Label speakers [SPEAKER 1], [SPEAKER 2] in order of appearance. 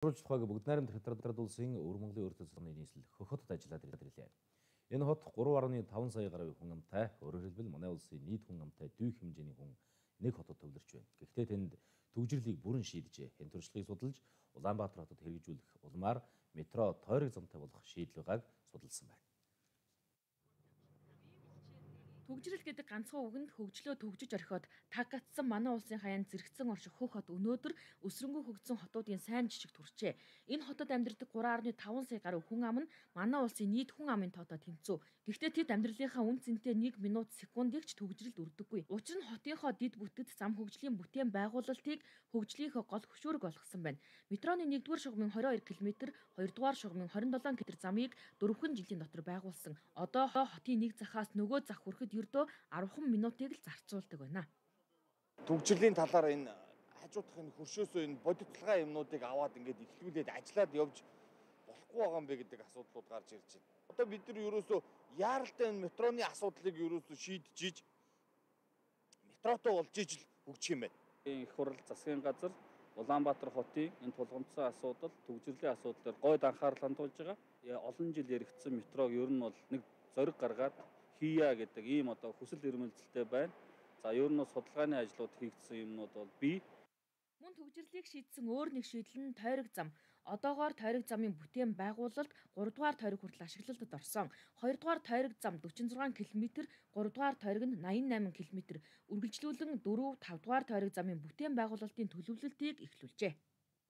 [SPEAKER 1] Сурвалж тухайг бүгд найрамд Хятад улсын өвөр Монголын өртөц зурны нийслэл хөхөтд ажиллаад ирлээ. Энэ хот 3.5 сая гаруй хүн амтай, өөрөөр хэлбэл манай улсын нийт хүн амтай дүйх хэмжээний хүн нэг хотод төвлөрч байна. Гэхдээ тэнд төгжрлийг бүрэн шийдэж, энэ туршлагыг судалж Улаанбаатар хотод хэрэгжүүлэх улмаар метро тойрог замтай болох шийдэл байгааг судалсан байна.
[SPEAKER 2] Хөгжрөл гэдэг ганцхан үгэнд хөгжлөө төгжиж орхиод таггатсан манай улсын хаяан зэрэгцэн орших хөх хот өнөөдөр өсрөнгөө хөгжсөн хотуудын сайн жишг төрчээ. Энэ хотод амьдардаг 3.5 сая гаруй хүн ам нь манай улсын нийт хүн амын тоотой тэмцүү. Гэхдээ тэд амьдралынхаа үн цэнтэй 1 минут секундыг ч төгжрөлд өрдөггүй. Учир нь хотынхоо дид бүтэд зам хөгжлийн бүтээн байгуулалтыг хөгжлийнхөө гол хөшүүрэг болгосон байна. Метроны 1-р шугамын 22 км, 2-р шугамын 27 км замыг дөрвөн жилийн дотор байгуулсан. Одоо хотын нэг захаас нөгөө зах хүрэхэд ердөө 10 минутыг л зарцуулдаг байна.
[SPEAKER 3] Төгжрлийн талаар энэ хажуудах энэ хөршөөсөө энэ бодитлагаа юмнуудыг аваад ингээд ихлүүлээд ажиллаад явж болохгүй байгаа юм бэ гэдэг асуудлууд гарч ирж байна. Одоо бид нар ерөөсөө яаралтай энэ метроны асуудлыг ерөөсөө шийдэж метротой болж ижил хөгжих юм байна.
[SPEAKER 4] Их хурал засгийн газар Улаанбаатар хотын энэ тулгымцсан асуудал, төгжрлийн асуудлаар гойд анхаарал хандуулж байгаа. Олон жил яригдсан метрог ер нь бол нэг зориг гаргаад хийя гэдэг ийм одоо хүсэл эрмэлзэлтэй байна. За ер нь судалгааны ажлууд хийгдсэн юмнууд бол бий.
[SPEAKER 2] Мөн төгжрлийг шийдсэн өөр нэг шийдэл нь тойрог зам. Одоогоор тойрог замын бүтээн байгуулалт 3 дугаар тойрог хүртэл ашиглалтад орсон. 2 дугаар тойрог зам 46 км, 3 дугаар тойрог нь 88 км. Үргэлжлүүлэн 4 5 дугаар тойрог замын бүтээн байгуулалтын төлөвлөлтийг эхлүүлжээ.